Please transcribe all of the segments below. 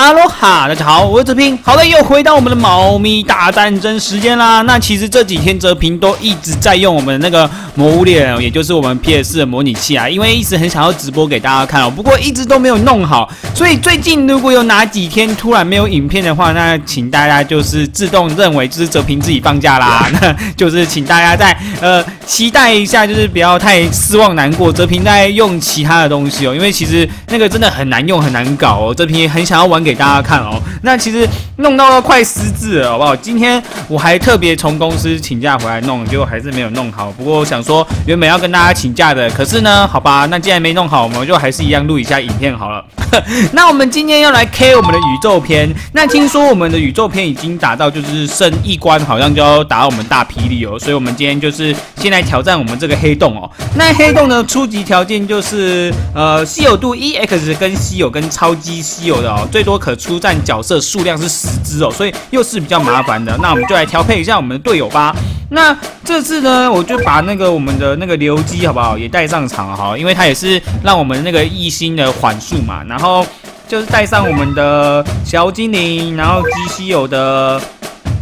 哈喽哈，大家好，我是哲平。好的，又回到我们的猫咪大战争时间啦。那其实这几天哲平都一直在用我们的那个魔物猎人，也就是我们 PS 的模拟器啊，因为一直很想要直播给大家看哦，不过一直都没有弄好。所以最近如果有哪几天突然没有影片的话，那请大家就是自动认为就是哲平自己放假啦。那就是请大家在呃期待一下，就是不要太失望难过。哲平在用其他的东西哦，因为其实那个真的很难用很难搞哦。哲平也很想要玩给。给大家看哦，那其实弄到了快失智了，好不好？今天我还特别从公司请假回来弄，结果还是没有弄好。不过我想说，原本要跟大家请假的，可是呢，好吧，那既然没弄好，我们就还是一样录一下影片好了。那我们今天要来 K 我们的宇宙篇。那听说我们的宇宙篇已经打到就是剩一关，好像就要打我们大霹雳哦。所以我们今天就是先来挑战我们这个黑洞哦。那黑洞的初级条件就是呃稀有度 EX 跟稀有跟超级稀有的哦，最多。可出战角色数量是十只哦，所以又是比较麻烦的。那我们就来调配一下我们的队友吧。那这次呢，我就把那个我们的那个刘基好不好也带上场哈，因为他也是让我们那个一星的缓速嘛。然后就是带上我们的小精灵，然后极稀有的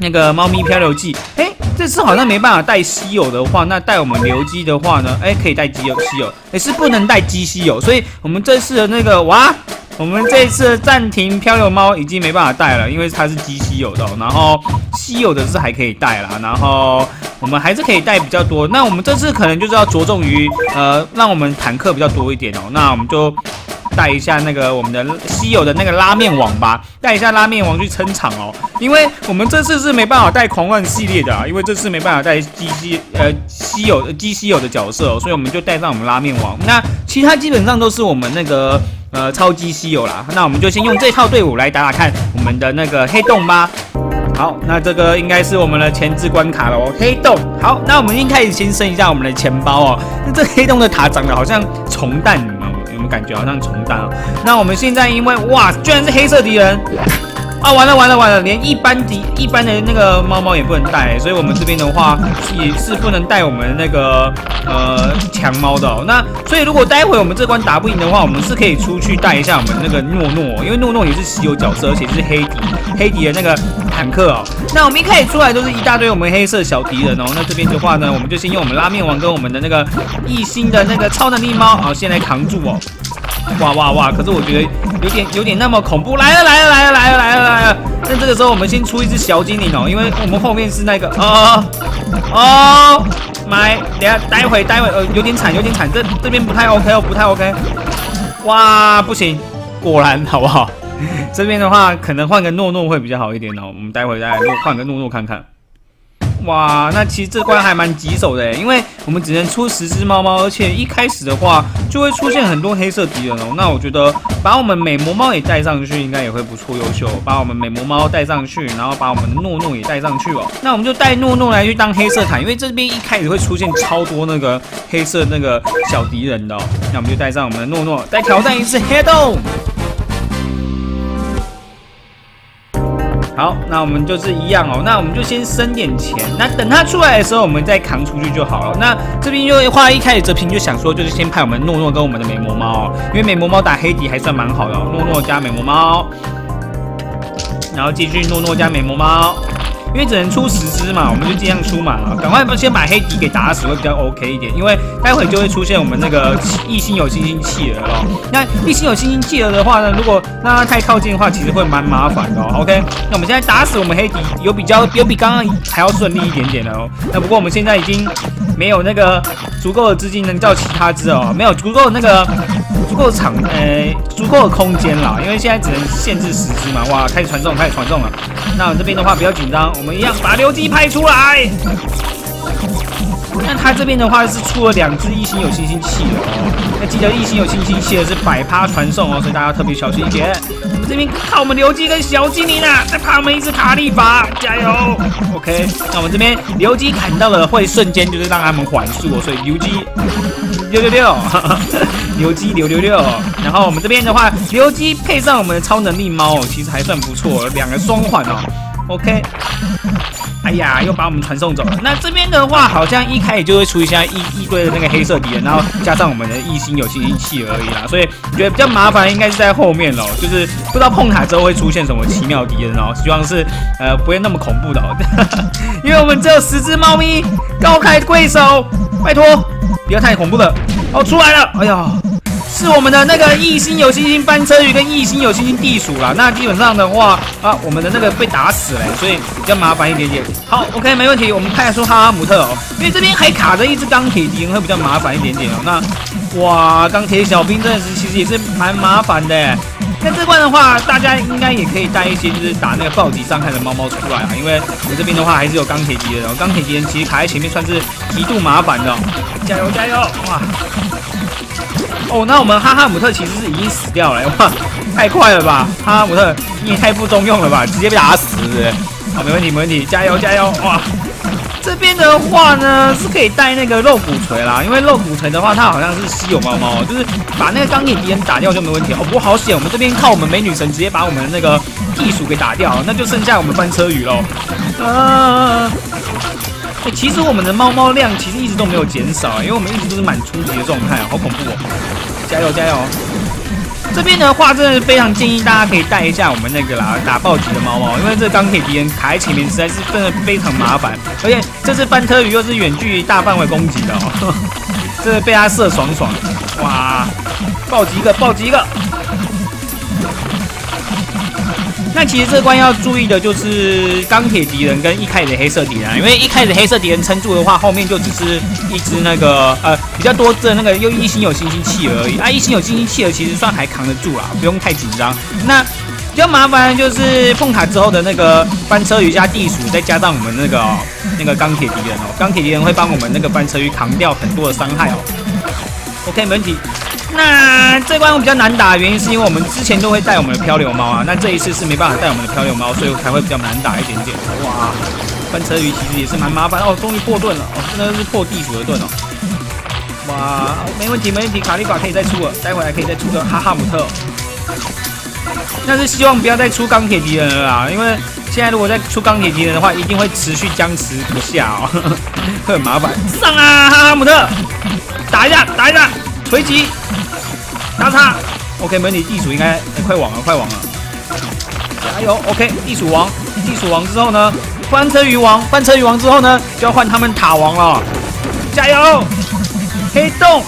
那个猫咪漂流记。哎，这次好像没办法带稀有的话，那带我们刘基的话呢？哎，可以带稀有稀有，也是不能带极稀有。所以我们这次的那个哇。我们这次暂停漂流猫已经没办法带了，因为它是极稀有的，然后稀有的是还可以带啦，然后我们还是可以带比较多。那我们这次可能就是要着重于呃，让我们坦克比较多一点哦。那我们就带一下那个我们的稀有的那个拉面王吧，带一下拉面王去撑场哦。因为我们这次是没办法带狂乱系列的啊，因为这次没办法带极稀呃稀有极稀有的角色，所以我们就带上我们拉面王。那其他基本上都是我们那个。呃，超级稀有啦，那我们就先用这套队伍来打打看我们的那个黑洞吧。好，那这个应该是我们的前置关卡了哦。黑洞，好，那我们一开始先升一下我们的钱包哦。那这黑洞的塔长得好像虫蛋，有没有？有没有感觉好像虫蛋哦？那我们现在因为哇，居然是黑色敌人。啊，完了完了完了，连一般敌一般的那个猫猫也不能带，所以我们这边的话也是不能带我们那个呃强猫的。那所以如果待会我们这关打不赢的话，我们是可以出去带一下我们那个诺诺，因为诺诺也是稀有角色，而且是黑敌黑敌的那个坦克哦。那我们一开始出来都是一大堆我们黑色小敌人哦。那这边的话呢，我们就先用我们拉面王跟我们的那个异星的那个超能力猫啊，先来扛住哦。哇哇哇！可是我觉得有点有点那么恐怖。来了来了来了来了来了来了！那这个时候我们先出一只小精灵哦，因为我们后面是那个哦哦，买，等下待会待会呃有点惨有点惨，这这边不太 OK 哦不太 OK。哇不行，果然好不好？这边的话可能换个诺诺会比较好一点哦。我们待会再换个诺诺看看。哇，那其实这关还蛮棘手的，因为我们只能出十只猫猫，而且一开始的话就会出现很多黑色敌人哦。那我觉得把我们美魔猫也带上去，应该也会不错，优秀。把我们美魔猫带上去，然后把我们的诺诺也带上去哦。那我们就带诺诺来去当黑色坦，因为这边一开始会出现超多那个黑色那个小敌人的。那我们就带上我们的诺诺，再挑战一次黑洞。好，那我们就是一样哦。那我们就先生点钱，那等他出来的时候，我们再扛出去就好了。那这边就话一开始，泽平就想说，就是先派我们诺诺跟我们的美魔猫，因为美魔猫打黑底还算蛮好的。诺诺加美魔猫，然后继续诺诺加美魔猫。因为只能出十只嘛，我们就尽量出嘛，赶快先把黑底给打死会比较 OK 一点，因为待会就会出现我们那个异星有星星企鹅了。那异星有星星记得的话呢，如果让它太靠近的话，其实会蛮麻烦的。哦 OK，那我们现在打死我们黑迪有比较有比刚刚还要顺利一点点的哦。那不过我们现在已经没有那个足够的资金能叫其他只哦，没有足够的那个。足够场，呃，足够的空间了，因为现在只能限制十只嘛。哇，开始传送，开始传送了。那我这边的话比较紧张，我们一样把刘基派出来。那他这边的话是出了两只异星有星星器的哦。那记得异星有星星器的是百趴传送哦，所以大家特别小心一点。我们这边靠我们刘基跟小精灵啊，再怕我们一只卡利法，加油。OK，那我们这边刘基砍到了会瞬间就是让他们缓速哦，所以刘基六六六。刘基六六六，然后我们这边的话，刘基配上我们的超能力猫，其实还算不错，两个双环哦。OK。哎呀，又把我们传送走了。那这边的话，好像一开始就会出现一一堆的那个黑色敌人，然后加上我们的异星有星星器而已啦。所以觉得比较麻烦，应该是在后面哦。就是不知道碰塔之后会出现什么奇妙敌人哦。希望是呃不会那么恐怖的哦。因为我们只有十只猫咪，高开贵手，拜托不要太恐怖了。哦，出来了，哎呀。是我们的那个异星有星星班车鱼跟异星有星星地鼠啦。那基本上的话啊，我们的那个被打死了，所以比较麻烦一点点。好，OK，没问题，我们派出哈哈姆特哦，因为这边还卡着一只钢铁敌人，会比较麻烦一点点哦。那哇，钢铁小兵真的是其实也是蛮麻烦的。那这关的话，大家应该也可以带一些就是打那个暴击伤害的猫猫出来啊，因为我们这边的话还是有钢铁敌人哦。钢铁敌人其实卡在前面算是极度麻烦的。加油加油！哇！哦，那我们哈哈姆特其实是已经死掉了，哇，太快了吧！哈哈姆特你也太不中用了吧，直接被打死，好，没问题，没问题，加油，加油！哇，这边的话呢是可以带那个肉骨锤啦，因为肉骨锤的话，它好像是稀有猫猫，就是把那个钢铁敌人打掉就没问题。哦，不过好险，我们这边靠我们美女神直接把我们的那个地鼠给打掉，那就剩下我们翻车鱼喽。啊！哎，其实我们的猫猫量其实一直都没有减少，因为我们一直都是满初级的状态，好恐怖哦！加油加油！这边的话，真的是非常建议大家可以带一下我们那个啦，打暴击的猫猫，因为这钢铁敌人卡在前面实在是真的非常麻烦，而且这次翻车鱼又是远距离大范围攻击的哦，这被他射爽爽！哇，暴击一个，暴击一个！那其实这关要注意的就是钢铁敌人跟一开始的黑色敌人，因为一开始黑色敌人撑住的话，后面就只是一只那个呃比较多只的那个又一心有星星气而已啊，一心有星星企鹅其实算还扛得住啦，不用太紧张。那比较麻烦就是碰塔之后的那个翻车鱼加地鼠，再加上我们那个那个钢铁敌人哦，钢铁敌人会帮我们那个翻车鱼扛掉很多的伤害哦。OK，没问题。那这关我比较难打的原因是因为我们之前都会带我们的漂流猫啊，那这一次是没办法带我们的漂流猫，所以才会比较难打一点点。哇，翻车鱼其实也是蛮麻烦哦，终于破盾了哦，真的是破地鼠的盾哦。哇，没问题没问题，卡利法可以再出了，待会还可以再出个哈哈姆特。但是希望不要再出钢铁敌人了啦，因为现在如果再出钢铁敌人的话，一定会持续僵持不下哦，会 很麻烦。上啊，哈哈姆特，打一下打一下，锤击。打他，OK，美女，地鼠应该快亡了，快亡了，加油，OK，地鼠王，地鼠王之后呢，翻车鱼王，翻车鱼王之后呢，就要换他们塔王了，加油，黑洞。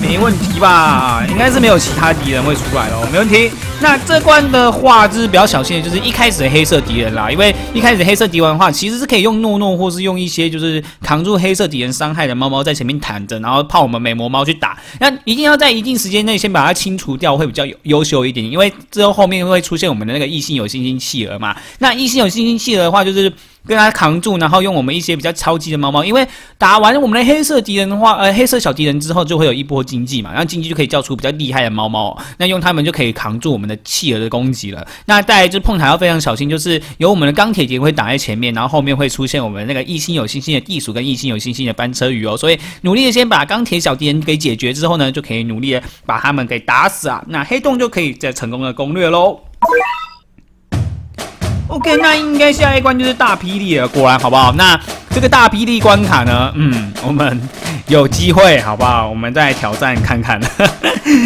没问题吧？应该是没有其他敌人会出来了，没问题。那这关的话，就是比较小心的，就是一开始的黑色敌人啦。因为一开始黑色敌人的话，其实是可以用诺诺，或是用一些就是扛住黑色敌人伤害的猫猫在前面坦着，然后怕我们美魔猫去打。那一定要在一定时间内先把它清除掉，会比较优秀一点。因为之后后面会出现我们的那个异性有星星企鹅嘛。那异性有星星企鹅的话，就是。跟他扛住，然后用我们一些比较超级的猫猫，因为打完我们的黑色敌人的话，呃，黑色小敌人之后就会有一波经济嘛，然后经济就可以叫出比较厉害的猫猫，那用它们就可以扛住我们的企鹅的攻击了。那再来就碰塔要非常小心，就是有我们的钢铁敌人会挡在前面，然后后面会出现我们那个一星有星星的地鼠跟一星有星星的班车鱼哦，所以努力的先把钢铁小敌人给解决之后呢，就可以努力的把他们给打死啊，那黑洞就可以再成功的攻略喽。OK，那应该下一关就是大霹雳了。果然，好不好？那这个大霹雳关卡呢？嗯，我们有机会，好不好？我们再挑战看看。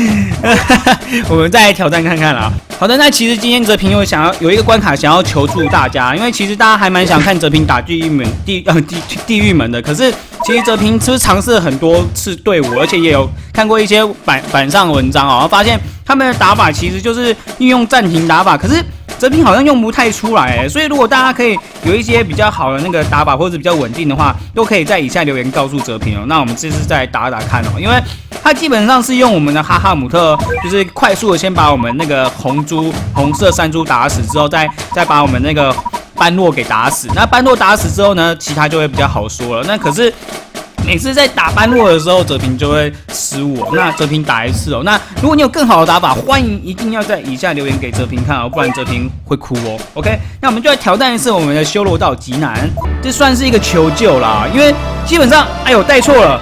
我们再挑战看看啦。好的，那其实今天泽平有想要有一个关卡想要求助大家，因为其实大家还蛮想看泽平打地狱门地呃地地狱门的。可是其实泽平其实尝试了很多次队伍，而且也有看过一些板板上文章哦，发现他们的打法其实就是运用暂停打法，可是。泽平好像用不太出来，所以如果大家可以有一些比较好的那个打法，或者比较稳定的话，都可以在以下留言告诉泽平哦。那我们这次再打打看哦，因为他基本上是用我们的哈哈姆特，就是快速的先把我们那个红猪、红色山猪打死之后，再再把我们那个班诺给打死。那班诺打死之后呢，其他就会比较好说了。那可是。每次在打般若的时候，泽平就会失误。那泽平打一次哦。那如果你有更好的打法，欢迎一定要在以下留言给泽平看哦，不然泽平会哭哦。OK，那我们就来挑战一次我们的修罗道极难，这算是一个求救啦。因为基本上，哎呦，带错了。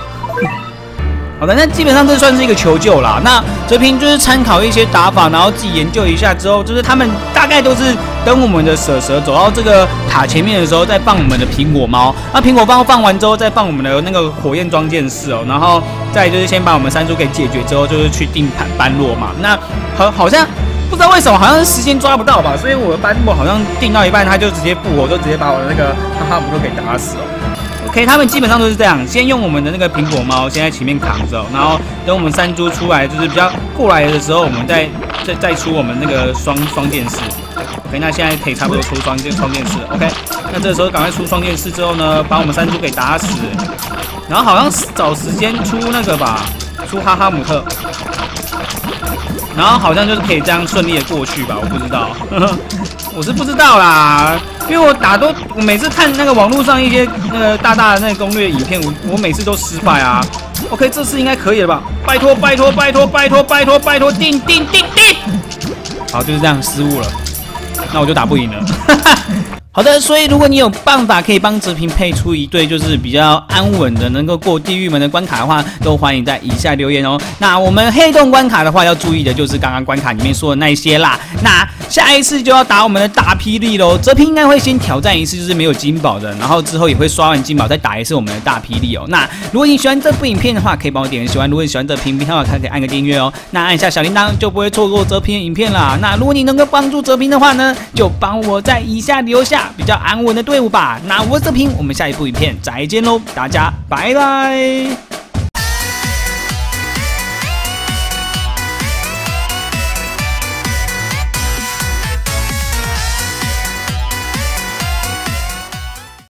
好的，那基本上这算是一个求救啦。那哲平就是参考一些打法，然后自己研究一下之后，就是他们大概都是等我们的蛇蛇走到这个塔前面的时候，再放我们的苹果猫。那苹果猫放完之后，再放我们的那个火焰装剑士哦，然后再就是先把我们山猪给解决之后，就是去定盘班落嘛。那好，好像不知道为什么，好像是时间抓不到吧，所以我的班落好像定到一半，他就直接复活，就直接把我的那个哈哈姆都给打死了。OK，他们基本上都是这样，先用我们的那个苹果猫先在前面扛着，然后等我们山猪出来，就是比较过来的时候，我们再再再出我们那个双双剑士。OK，那现在可以差不多出双电双电视。OK，那这时候赶快出双电视之后呢，把我们三猪给打死，然后好像找时间出那个吧，出哈哈姆特，然后好像就是可以这样顺利的过去吧，我不知道，我是不知道啦。因为我打都，我每次看那个网络上一些那个大大的那个攻略影片，我我每次都失败啊。OK，这次应该可以了吧？拜托拜托拜托拜托拜托拜托，定定定定。好，就是这样失误了，那我就打不赢了。哈 哈好的，所以如果你有办法可以帮泽平配出一对就是比较安稳的能够过地狱门的关卡的话，都欢迎在以下留言哦。那我们黑洞关卡的话，要注意的就是刚刚关卡里面说的那些啦。那下一次就要打我们的大霹雳喽。泽平应该会先挑战一次，就是没有金宝的，然后之后也会刷完金宝再打一次我们的大霹雳哦。那如果你喜欢这部影片的话，可以帮我点个喜欢；如果你喜欢这频频的话，可以按个订阅哦。那按一下小铃铛就不会错过泽平的影片啦。那如果你能够帮助泽平的话呢，就帮我在以下留下比较安稳的队伍吧。那我是泽平，我们下一部影片再见喽，大家拜拜。